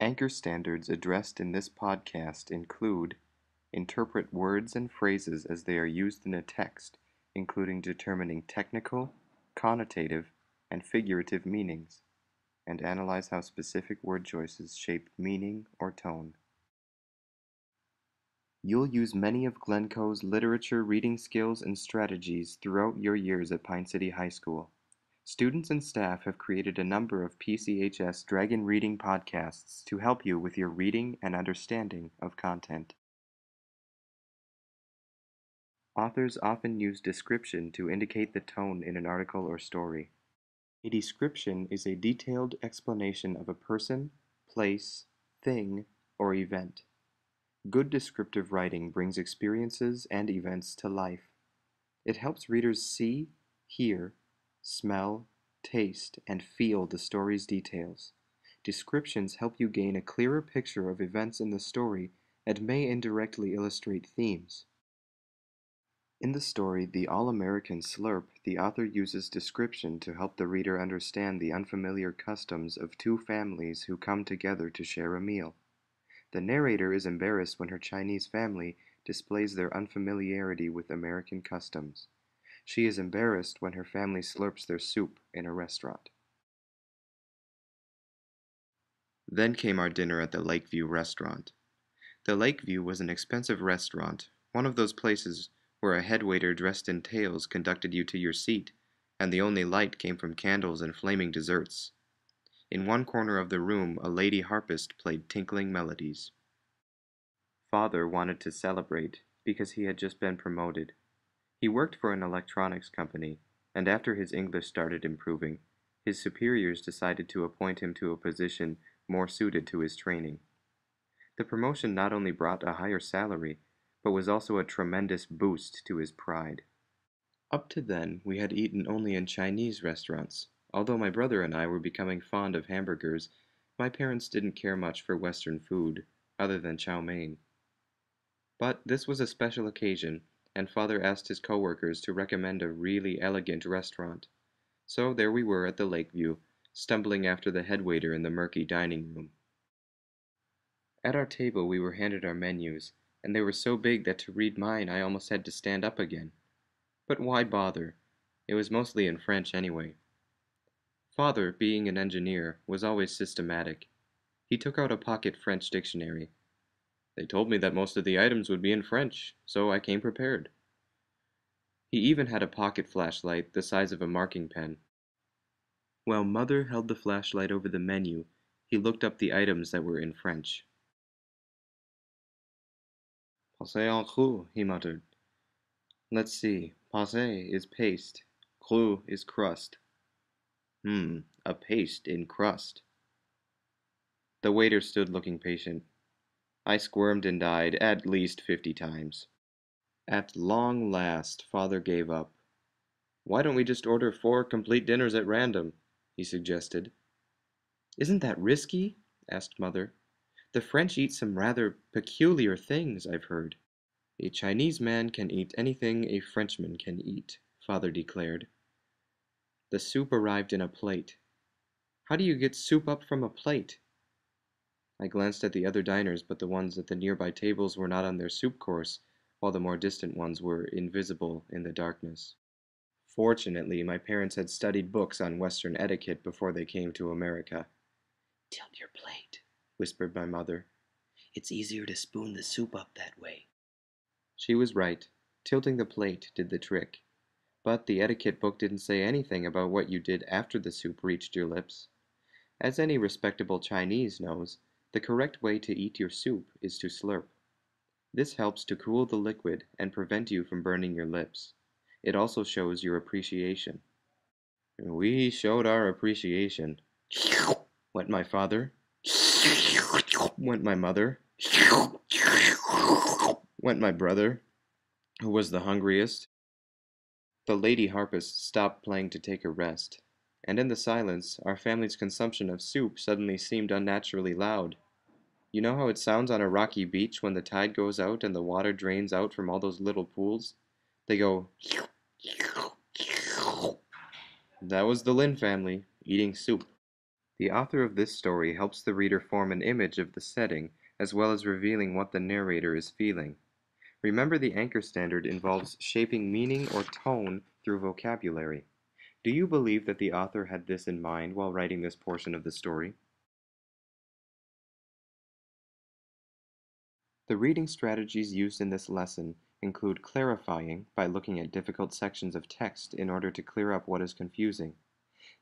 Anchor standards addressed in this podcast include interpret words and phrases as they are used in a text, including determining technical, connotative, and figurative meanings, and analyze how specific word choices shape meaning or tone. You'll use many of Glencoe's literature reading skills and strategies throughout your years at Pine City High School. Students and staff have created a number of PCHS Dragon Reading podcasts to help you with your reading and understanding of content. Authors often use description to indicate the tone in an article or story. A description is a detailed explanation of a person, place, thing, or event. Good descriptive writing brings experiences and events to life. It helps readers see, hear, smell, taste, and feel the story's details. Descriptions help you gain a clearer picture of events in the story and may indirectly illustrate themes. In the story The All-American Slurp, the author uses description to help the reader understand the unfamiliar customs of two families who come together to share a meal. The narrator is embarrassed when her Chinese family displays their unfamiliarity with American customs. She is embarrassed when her family slurps their soup in a restaurant. Then came our dinner at the Lakeview restaurant. The Lakeview was an expensive restaurant, one of those places where a head waiter dressed in tails conducted you to your seat, and the only light came from candles and flaming desserts. In one corner of the room a lady harpist played tinkling melodies. Father wanted to celebrate because he had just been promoted. He worked for an electronics company, and after his English started improving, his superiors decided to appoint him to a position more suited to his training. The promotion not only brought a higher salary, but was also a tremendous boost to his pride. Up to then, we had eaten only in Chinese restaurants, Although my brother and I were becoming fond of hamburgers, my parents didn't care much for Western food, other than chow mein. But this was a special occasion, and father asked his coworkers to recommend a really elegant restaurant. So there we were at the Lakeview, stumbling after the head waiter in the murky dining room. At our table we were handed our menus, and they were so big that to read mine I almost had to stand up again. But why bother? It was mostly in French anyway. Father, being an engineer, was always systematic. He took out a pocket French dictionary. They told me that most of the items would be in French, so I came prepared. He even had a pocket flashlight the size of a marking pen. While Mother held the flashlight over the menu, he looked up the items that were in French. Passe en cru, he muttered. Let's see, passe is paste, cru is crust. Hmm, a paste in crust. The waiter stood looking patient. I squirmed and died at least fifty times. At long last, father gave up. Why don't we just order four complete dinners at random? he suggested. Isn't that risky? asked mother. The French eat some rather peculiar things, I've heard. A Chinese man can eat anything a Frenchman can eat, father declared. The soup arrived in a plate. How do you get soup up from a plate? I glanced at the other diners, but the ones at the nearby tables were not on their soup course, while the more distant ones were invisible in the darkness. Fortunately, my parents had studied books on Western etiquette before they came to America. Tilt your plate, whispered my mother. It's easier to spoon the soup up that way. She was right. Tilting the plate did the trick. But the etiquette book didn't say anything about what you did after the soup reached your lips. As any respectable Chinese knows, the correct way to eat your soup is to slurp. This helps to cool the liquid and prevent you from burning your lips. It also shows your appreciation. We showed our appreciation. Went my father. Went my mother. Went my brother, who was the hungriest. The lady harpist stopped playing to take a rest, and in the silence our family's consumption of soup suddenly seemed unnaturally loud. You know how it sounds on a rocky beach when the tide goes out and the water drains out from all those little pools? They go. That was the Lin family, eating soup. The author of this story helps the reader form an image of the setting as well as revealing what the narrator is feeling. Remember the anchor standard involves shaping meaning or tone through vocabulary. Do you believe that the author had this in mind while writing this portion of the story? The reading strategies used in this lesson include clarifying by looking at difficult sections of text in order to clear up what is confusing.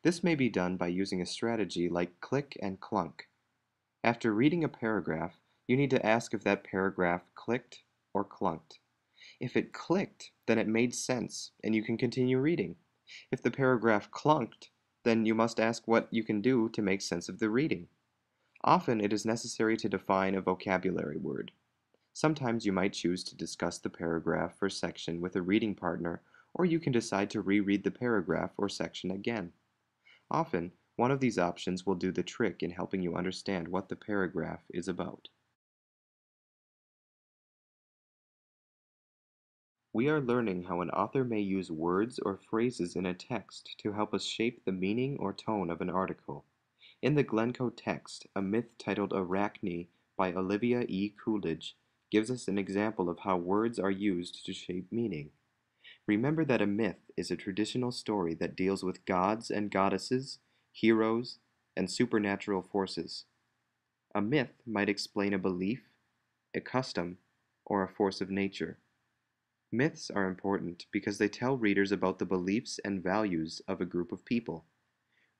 This may be done by using a strategy like click and clunk. After reading a paragraph, you need to ask if that paragraph clicked or clunked. If it clicked, then it made sense and you can continue reading. If the paragraph clunked, then you must ask what you can do to make sense of the reading. Often it is necessary to define a vocabulary word. Sometimes you might choose to discuss the paragraph or section with a reading partner, or you can decide to reread the paragraph or section again. Often, one of these options will do the trick in helping you understand what the paragraph is about. We are learning how an author may use words or phrases in a text to help us shape the meaning or tone of an article. In the Glencoe text, a myth titled Arachne by Olivia E. Coolidge gives us an example of how words are used to shape meaning. Remember that a myth is a traditional story that deals with gods and goddesses, heroes, and supernatural forces. A myth might explain a belief, a custom, or a force of nature. Myths are important because they tell readers about the beliefs and values of a group of people.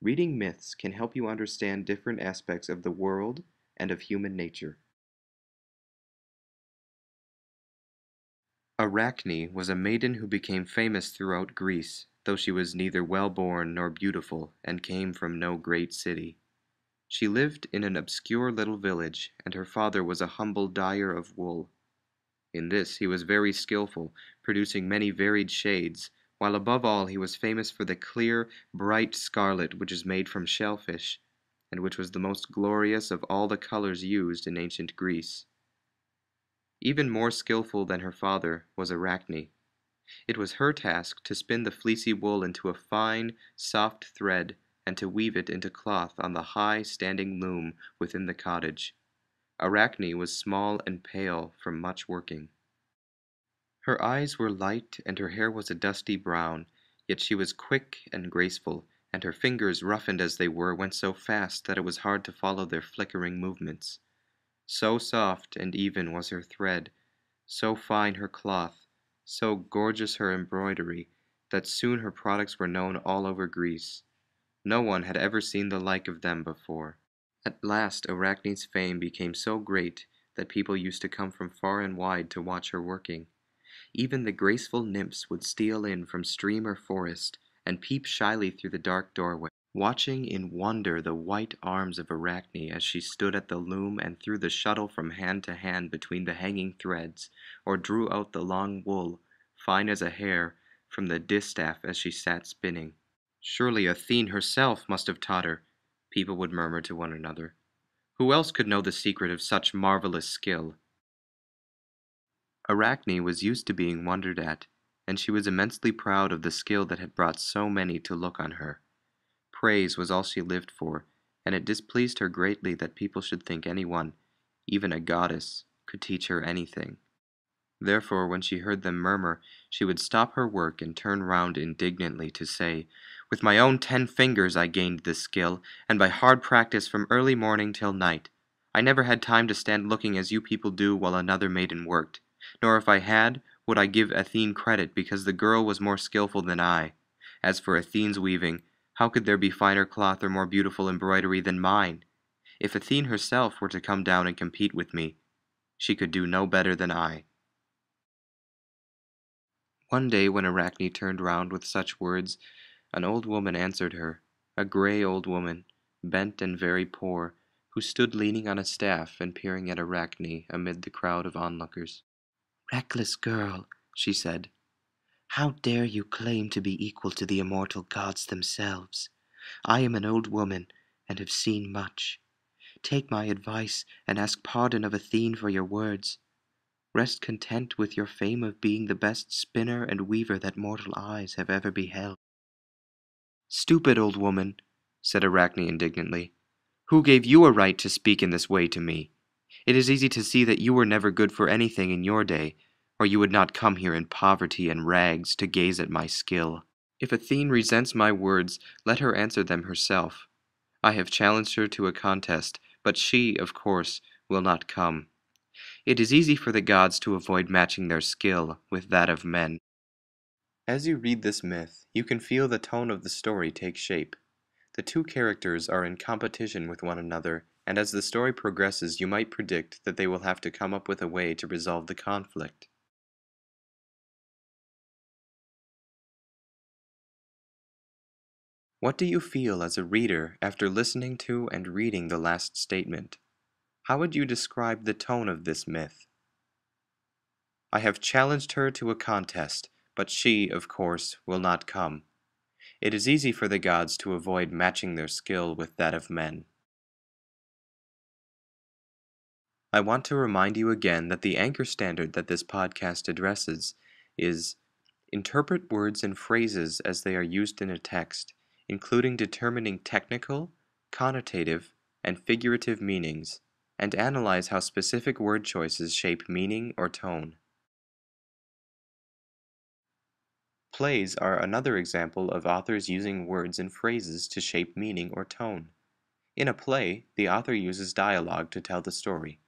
Reading myths can help you understand different aspects of the world and of human nature. Arachne was a maiden who became famous throughout Greece, though she was neither well born nor beautiful, and came from no great city. She lived in an obscure little village, and her father was a humble dyer of wool. In this he was very skilful, producing many varied shades, while above all he was famous for the clear, bright scarlet which is made from shellfish, and which was the most glorious of all the colors used in ancient Greece. Even more skilful than her father was Arachne. It was her task to spin the fleecy wool into a fine, soft thread and to weave it into cloth on the high standing loom within the cottage. Arachne was small and pale from much working. Her eyes were light and her hair was a dusty brown, yet she was quick and graceful, and her fingers, roughened as they were, went so fast that it was hard to follow their flickering movements. So soft and even was her thread, so fine her cloth, so gorgeous her embroidery, that soon her products were known all over Greece. No one had ever seen the like of them before. At last Arachne's fame became so great that people used to come from far and wide to watch her working. Even the graceful nymphs would steal in from stream or forest and peep shyly through the dark doorway watching in wonder the white arms of Arachne as she stood at the loom and threw the shuttle from hand to hand between the hanging threads, or drew out the long wool, fine as a hair, from the distaff as she sat spinning. Surely Athene herself must have taught her, people would murmur to one another. Who else could know the secret of such marvelous skill? Arachne was used to being wondered at, and she was immensely proud of the skill that had brought so many to look on her. Praise was all she lived for, and it displeased her greatly that people should think anyone, even a goddess, could teach her anything. Therefore, when she heard them murmur, she would stop her work and turn round indignantly to say, With my own ten fingers I gained this skill, and by hard practice from early morning till night. I never had time to stand looking as you people do while another maiden worked, nor if I had, would I give Athene credit because the girl was more skilful than I. As for Athene's weaving, how could there be finer cloth or more beautiful embroidery than mine? If Athene herself were to come down and compete with me, she could do no better than I. One day when Arachne turned round with such words, an old woman answered her, a grey old woman, bent and very poor, who stood leaning on a staff and peering at Arachne amid the crowd of onlookers. Reckless girl, she said, how dare you claim to be equal to the immortal gods themselves? I am an old woman, and have seen much. Take my advice, and ask pardon of Athene for your words. Rest content with your fame of being the best spinner and weaver that mortal eyes have ever beheld. Stupid old woman, said Arachne indignantly. Who gave you a right to speak in this way to me? It is easy to see that you were never good for anything in your day, or you would not come here in poverty and rags to gaze at my skill. If Athene resents my words, let her answer them herself. I have challenged her to a contest, but she, of course, will not come. It is easy for the gods to avoid matching their skill with that of men. As you read this myth, you can feel the tone of the story take shape. The two characters are in competition with one another, and as the story progresses, you might predict that they will have to come up with a way to resolve the conflict. What do you feel as a reader after listening to and reading the last statement? How would you describe the tone of this myth? I have challenged her to a contest, but she, of course, will not come. It is easy for the gods to avoid matching their skill with that of men. I want to remind you again that the anchor standard that this podcast addresses is interpret words and phrases as they are used in a text including determining technical, connotative, and figurative meanings, and analyze how specific word choices shape meaning or tone. Plays are another example of authors using words and phrases to shape meaning or tone. In a play, the author uses dialogue to tell the story.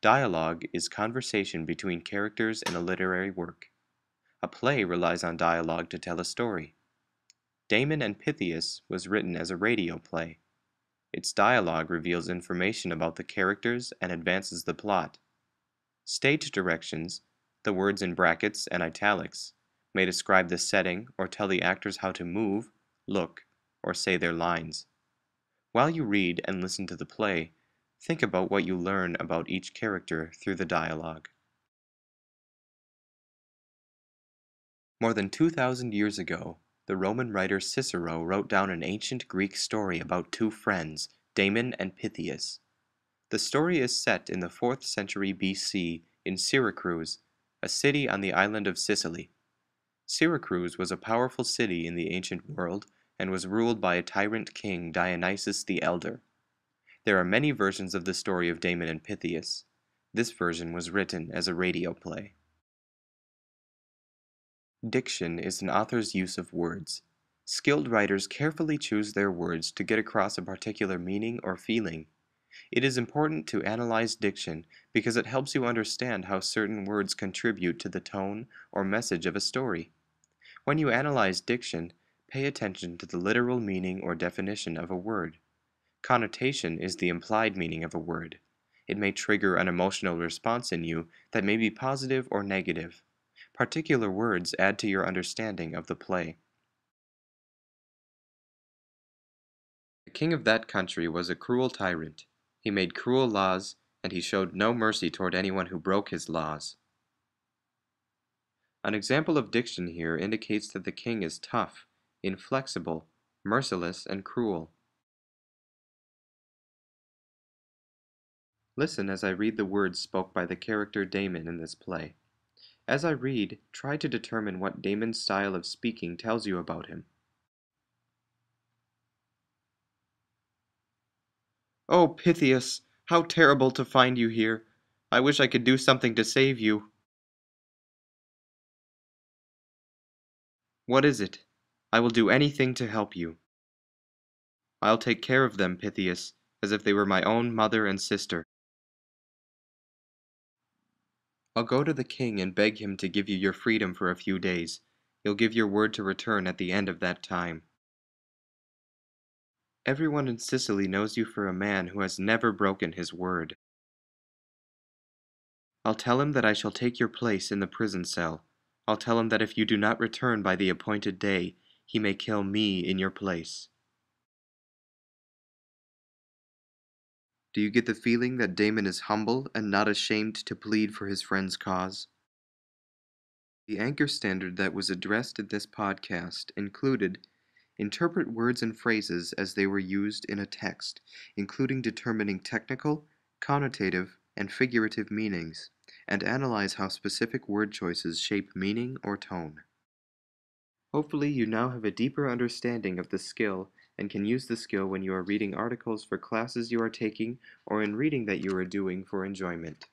Dialogue is conversation between characters in a literary work. A play relies on dialogue to tell a story. Damon and Pythias was written as a radio play. Its dialogue reveals information about the characters and advances the plot. Stage directions, the words in brackets and italics, may describe the setting or tell the actors how to move, look, or say their lines. While you read and listen to the play, think about what you learn about each character through the dialogue. More than 2,000 years ago, the Roman writer Cicero wrote down an ancient Greek story about two friends, Damon and Pythias. The story is set in the 4th century BC in Syracuse, a city on the island of Sicily. Syracuse was a powerful city in the ancient world and was ruled by a tyrant king Dionysius the Elder. There are many versions of the story of Damon and Pythias. This version was written as a radio play. Diction is an author's use of words. Skilled writers carefully choose their words to get across a particular meaning or feeling. It is important to analyze diction because it helps you understand how certain words contribute to the tone or message of a story. When you analyze diction, pay attention to the literal meaning or definition of a word. Connotation is the implied meaning of a word. It may trigger an emotional response in you that may be positive or negative. Particular words add to your understanding of the play. The king of that country was a cruel tyrant. He made cruel laws, and he showed no mercy toward anyone who broke his laws. An example of diction here indicates that the king is tough, inflexible, merciless, and cruel. Listen as I read the words spoke by the character Damon in this play. As I read, try to determine what Damon's style of speaking tells you about him. Oh, Pythias, how terrible to find you here. I wish I could do something to save you. What is it? I will do anything to help you. I'll take care of them, Pythias, as if they were my own mother and sister. I'll go to the king and beg him to give you your freedom for a few days. You'll give your word to return at the end of that time. Everyone in Sicily knows you for a man who has never broken his word. I'll tell him that I shall take your place in the prison cell. I'll tell him that if you do not return by the appointed day, he may kill me in your place. Do you get the feeling that Damon is humble and not ashamed to plead for his friend's cause? The anchor standard that was addressed in this podcast included interpret words and phrases as they were used in a text, including determining technical, connotative, and figurative meanings, and analyze how specific word choices shape meaning or tone. Hopefully, you now have a deeper understanding of the skill and can use the skill when you are reading articles for classes you are taking or in reading that you are doing for enjoyment.